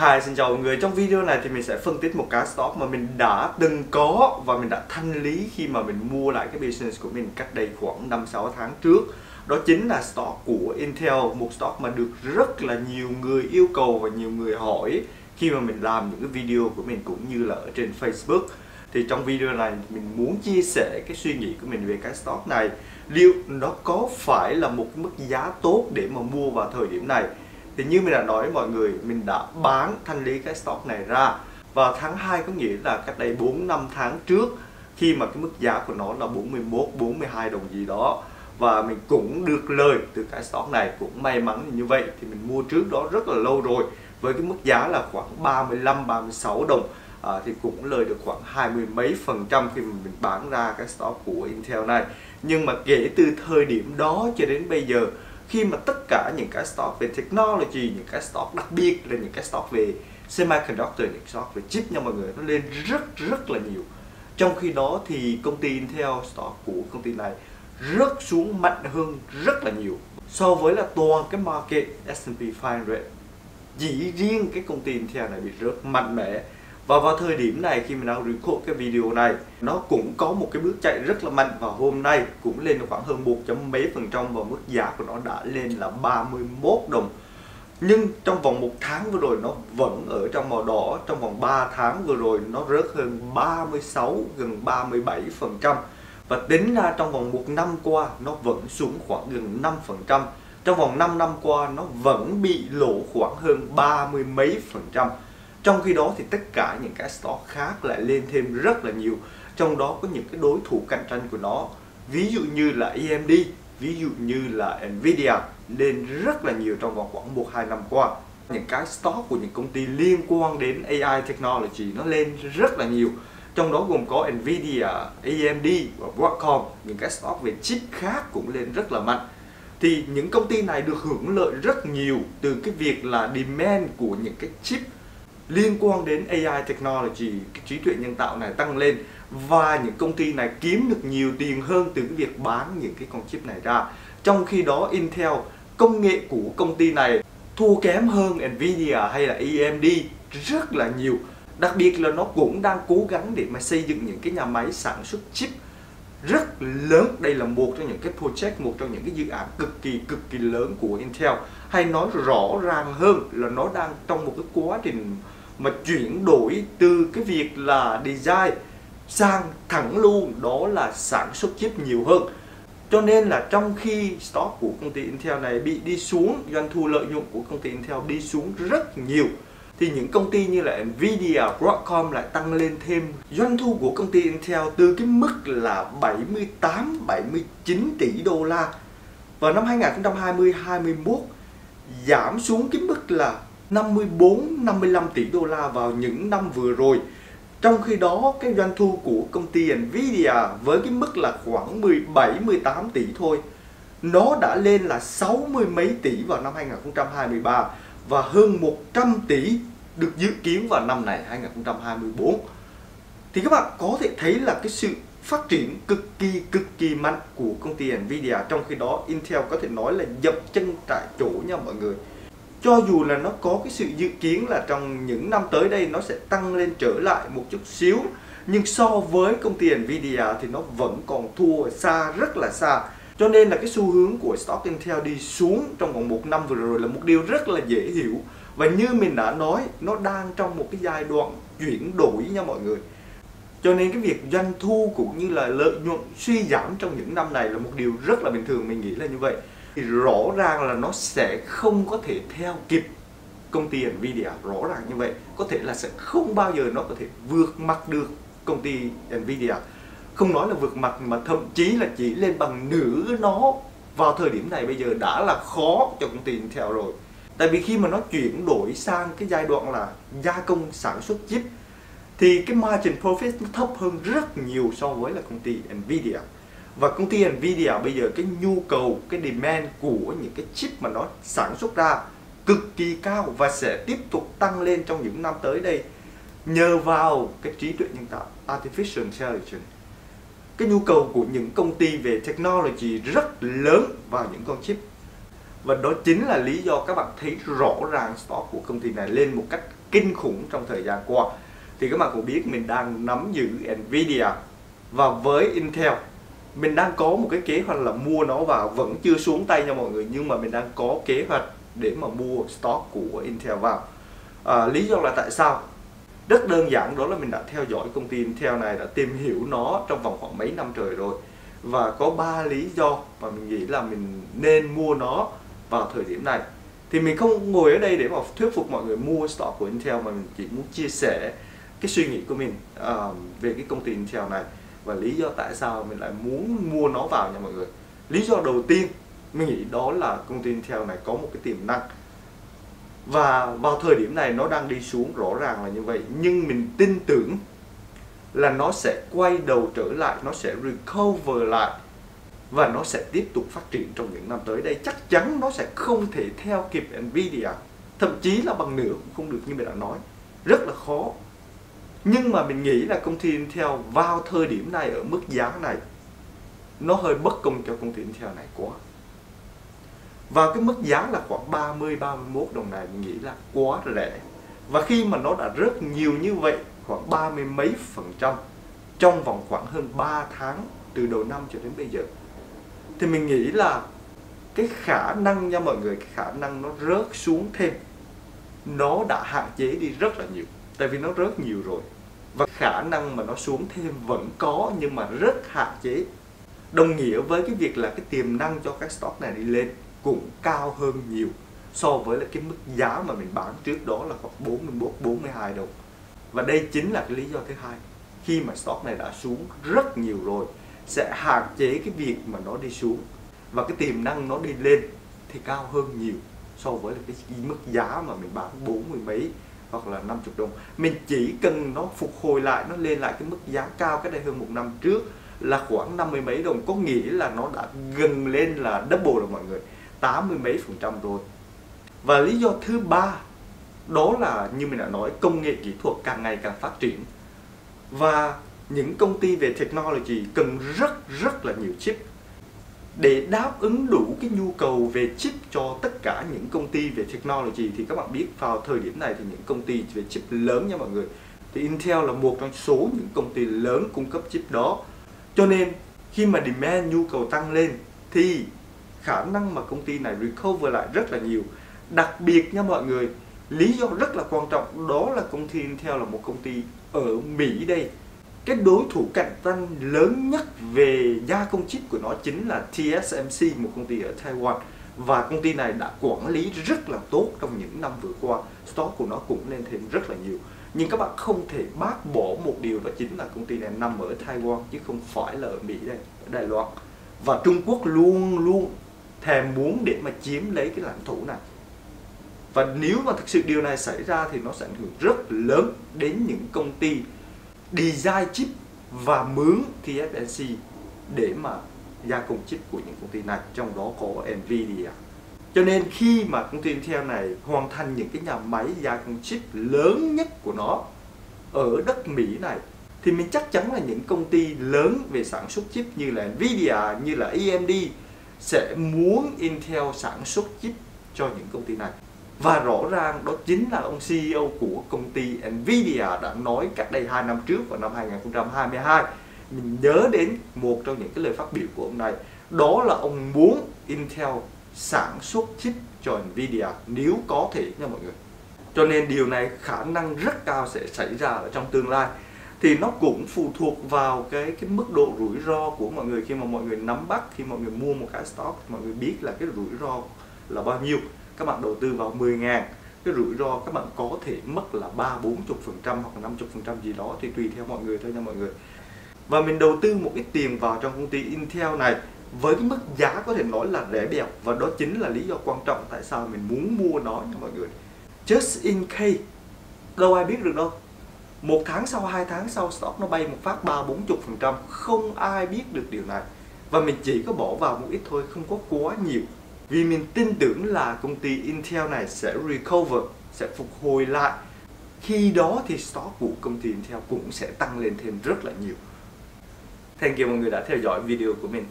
Hi, xin chào mọi người. Trong video này thì mình sẽ phân tích một cái stock mà mình đã từng có và mình đã thanh lý khi mà mình mua lại cái business của mình cách đây khoảng 5-6 tháng trước. Đó chính là stock của Intel, một stock mà được rất là nhiều người yêu cầu và nhiều người hỏi khi mà mình làm những cái video của mình cũng như là ở trên Facebook. Thì trong video này mình muốn chia sẻ cái suy nghĩ của mình về cái stock này. Liệu nó có phải là một mức giá tốt để mà mua vào thời điểm này? Thì như mình đã nói với mọi người mình đã bán thanh lý cái stock này ra. Và tháng 2 có nghĩa là cách đây 4 năm tháng trước khi mà cái mức giá của nó là 41 42 đồng gì đó và mình cũng được lời từ cái stock này cũng may mắn như vậy thì mình mua trước đó rất là lâu rồi với cái mức giá là khoảng 35 36 đồng. À, thì cũng lời được khoảng hai mươi mấy phần trăm khi mà mình bán ra cái stock của Intel này. Nhưng mà kể từ thời điểm đó cho đến bây giờ khi mà tất cả những cái stock về technology, những cái stock đặc biệt là những cái stock về semiconductor, những stock về chip nha mọi người, nó lên rất rất là nhiều. Trong khi đó thì công ty Intel stock của công ty này rớt xuống mạnh hơn rất là nhiều so với là toàn cái market S&P 500 chỉ riêng cái công ty Intel này bị rớt mạnh mẽ và vào thời điểm này khi mình đang record cái video này, nó cũng có một cái bước chạy rất là mạnh. Và hôm nay cũng lên khoảng hơn một chấm mấy phần trăm và mức giá của nó đã lên là 31 đồng. Nhưng trong vòng một tháng vừa rồi, nó vẫn ở trong màu đỏ. Trong vòng 3 tháng vừa rồi, nó rớt hơn 36 gần 37 phần trăm. Và tính ra trong vòng một năm qua, nó vẫn xuống khoảng gần 5 phần trăm. Trong vòng 5 năm qua, nó vẫn bị lỗ khoảng hơn ba mươi mấy phần trăm trong khi đó thì tất cả những cái stock khác lại lên thêm rất là nhiều. Trong đó có những cái đối thủ cạnh tranh của nó. Ví dụ như là AMD ví dụ như là Nvidia lên rất là nhiều trong vòng khoảng 1-2 năm qua. Những cái stock của những công ty liên quan đến AI technology nó lên rất là nhiều. Trong đó gồm có Nvidia, AMD và Broadcom. Những cái stock về chip khác cũng lên rất là mạnh. Thì những công ty này được hưởng lợi rất nhiều từ cái việc là demand của những cái chip liên quan đến AI technology, cái trí tuệ nhân tạo này tăng lên và những công ty này kiếm được nhiều tiền hơn từ cái việc bán những cái con chip này ra. Trong khi đó Intel, công nghệ của công ty này thua kém hơn Nvidia hay là AMD rất là nhiều. Đặc biệt là nó cũng đang cố gắng để mà xây dựng những cái nhà máy sản xuất chip rất lớn đây là một trong những cái project một trong những cái dự án cực kỳ cực kỳ lớn của Intel hay nói rõ ràng hơn là nó đang trong một cái quá trình mà chuyển đổi từ cái việc là design sang thẳng luôn đó là sản xuất chip nhiều hơn. Cho nên là trong khi stock của công ty Intel này bị đi xuống doanh thu lợi nhuận của công ty Intel đi xuống rất nhiều thì những công ty như là Nvidia, Broadcom lại tăng lên thêm. Doanh thu của công ty Intel từ cái mức là 78 79 tỷ đô la vào năm 2020 21 giảm xuống cái mức là 54 55 tỷ đô la vào những năm vừa rồi. Trong khi đó, cái doanh thu của công ty Nvidia với cái mức là khoảng 17 18 tỷ thôi, nó đã lên là 60 mấy tỷ vào năm 2023 và hơn 100 tỷ được dự kiến vào năm này 2024. Thì các bạn có thể thấy là cái sự phát triển cực kỳ cực kỳ mạnh của công ty Nvidia, trong khi đó Intel có thể nói là dập chân tại chỗ nha mọi người cho dù là nó có cái sự dự kiến là trong những năm tới đây nó sẽ tăng lên trở lại một chút xíu, nhưng so với công ty Nvidia thì nó vẫn còn thua xa, rất là xa. Cho nên là cái xu hướng của stock Intel đi xuống trong vòng một năm vừa rồi là một điều rất là dễ hiểu. Và như mình đã nói, nó đang trong một cái giai đoạn chuyển đổi nha mọi người. Cho nên cái việc doanh thu cũng như là lợi nhuận suy giảm trong những năm này là một điều rất là bình thường, mình nghĩ là như vậy thì rõ ràng là nó sẽ không có thể theo kịp công ty Nvidia. Rõ ràng như vậy, có thể là sẽ không bao giờ nó có thể vượt mặt được công ty Nvidia. Không nói là vượt mặt mà thậm chí là chỉ lên bằng nửa nó vào thời điểm này bây giờ đã là khó cho công ty Intel rồi. Tại vì khi mà nó chuyển đổi sang cái giai đoạn là gia công sản xuất chip, thì cái margin profit nó thấp hơn rất nhiều so với là công ty Nvidia và công ty Nvidia bây giờ cái nhu cầu, cái demand của những cái chip mà nó sản xuất ra cực kỳ cao và sẽ tiếp tục tăng lên trong những năm tới đây nhờ vào cái trí tuệ nhân tạo, artificial intelligence. Cái nhu cầu của những công ty về technology rất lớn vào những con chip. Và đó chính là lý do các bạn thấy rõ ràng stock của công ty này lên một cách kinh khủng trong thời gian qua. Thì các bạn cũng biết mình đang nắm giữ Nvidia. Và với Intel mình đang có một cái kế hoạch là mua nó vào vẫn chưa xuống tay nha mọi người nhưng mà mình đang có kế hoạch để mà mua stock của Intel vào. À, lý do là tại sao? Rất đơn giản đó là mình đã theo dõi công ty Intel này đã tìm hiểu nó trong vòng khoảng mấy năm trời rồi. Và có ba lý do mà mình nghĩ là mình nên mua nó vào thời điểm này. Thì mình không ngồi ở đây để mà thuyết phục mọi người mua stock của Intel mà mình chỉ muốn chia sẻ cái suy nghĩ của mình uh, về cái công ty Intel này và lý do tại sao mình lại muốn mua nó vào nha mọi người. Lý do đầu tiên, mình nghĩ đó là công ty Intel này có một cái tiềm năng. Và vào thời điểm này nó đang đi xuống rõ ràng là như vậy, nhưng mình tin tưởng là nó sẽ quay đầu trở lại, nó sẽ recover lại và nó sẽ tiếp tục phát triển trong những năm tới. Đây chắc chắn nó sẽ không thể theo kịp Nvidia, thậm chí là bằng nửa cũng không được như mình đã nói. Rất là khó nhưng mà mình nghĩ là công ty Intel vào thời điểm này, ở mức giá này, nó hơi bất công cho công ty Intel này quá. Và cái mức giá là khoảng 30 31 đồng này, mình nghĩ là quá rẻ. Và khi mà nó đã rớt nhiều như vậy, khoảng ba mươi mấy phần trăm, trong vòng khoảng hơn 3 tháng, từ đầu năm cho đến bây giờ, thì mình nghĩ là cái khả năng nha mọi người, cái khả năng nó rớt xuống thêm, nó đã hạn chế đi rất là nhiều tại vì nó rớt nhiều rồi. Và khả năng mà nó xuống thêm vẫn có, nhưng mà rất hạn chế. Đồng nghĩa với cái việc là cái tiềm năng cho cái stock này đi lên cũng cao hơn nhiều so với là cái mức giá mà mình bán trước đó là khoảng 41 42 đồng. Và đây chính là cái lý do thứ hai. Khi mà stock này đã xuống rất nhiều rồi, sẽ hạn chế cái việc mà nó đi xuống. Và cái tiềm năng nó đi lên thì cao hơn nhiều so với là cái mức giá mà mình bán bốn mươi mấy hoặc là 50 đồng. Mình chỉ cần nó phục hồi lại, nó lên lại cái mức giá cao cái đây hơn một năm trước là khoảng năm mươi mấy đồng. Có nghĩa là nó đã gần lên là double rồi mọi người, tám mươi mấy phần trăm rồi. Và lý do thứ ba, đó là như mình đã nói, công nghệ kỹ thuật càng ngày càng phát triển. Và những công ty về technology cần rất rất là nhiều chip để đáp ứng đủ cái nhu cầu về chip cho tất cả những công ty về technology, thì các bạn biết vào thời điểm này thì những công ty về chip lớn nha mọi người. Thì Intel là một trong số những công ty lớn cung cấp chip đó. Cho nên, khi mà demand nhu cầu tăng lên, thì khả năng mà công ty này recover lại rất là nhiều. Đặc biệt nha mọi người, lý do rất là quan trọng, đó là công ty Intel là một công ty ở Mỹ đây cái đối thủ cạnh tranh lớn nhất về gia công chip của nó chính là TSMC một công ty ở Taiwan. Và công ty này đã quản lý rất là tốt trong những năm vừa qua. Stock của nó cũng lên thêm rất là nhiều. Nhưng các bạn không thể bác bỏ một điều đó chính là công ty này nằm ở Taiwan, chứ không phải là ở Mỹ đây, ở Đài Loan. Và Trung Quốc luôn luôn thèm muốn để mà chiếm lấy cái lãnh thổ này. Và nếu mà thực sự điều này xảy ra thì nó sẽ ảnh hưởng rất lớn đến những công ty design chip và mướn TSMC để mà gia công chip của những công ty này. Trong đó có Nvidia. Cho nên khi mà công ty Intel này hoàn thành những cái nhà máy gia công chip lớn nhất của nó ở đất Mỹ này, thì mình chắc chắn là những công ty lớn về sản xuất chip như là Nvidia, như là AMD sẽ muốn Intel sản xuất chip cho những công ty này và rõ ràng đó chính là ông CEO của công ty Nvidia đã nói cách đây 2 năm trước vào năm 2022 mình nhớ đến một trong những cái lời phát biểu của ông này. Đó là ông muốn Intel sản xuất chip cho Nvidia, nếu có thể nha mọi người. Cho nên điều này khả năng rất cao sẽ xảy ra ở trong tương lai. Thì nó cũng phụ thuộc vào cái cái mức độ rủi ro của mọi người. Khi mà mọi người nắm bắt, khi mọi người mua một cái stock, mọi người biết là cái rủi ro là bao nhiêu các bạn đầu tư vào 10 ngàn, cái rủi ro các bạn có thể mất là 3 40 phần trăm hoặc 50 phần trăm gì đó thì tùy theo mọi người thôi nha mọi người. Và mình đầu tư một ít tiền vào trong công ty Intel này với cái mức giá có thể nói là rẻ bèo và đó chính là lý do quan trọng tại sao mình muốn mua nó nha mọi người. Just in case, đâu ai biết được đâu. Một tháng sau, hai tháng sau, stock nó bay một phát ba bốn chục phần trăm, không ai biết được điều này. Và mình chỉ có bỏ vào một ít thôi, không có quá nhiều vì mình tin tưởng là công ty Intel này sẽ recover, sẽ phục hồi lại. Khi đó thì stock của công ty Intel cũng sẽ tăng lên thêm rất là nhiều. Thank you mọi người đã theo dõi video của mình.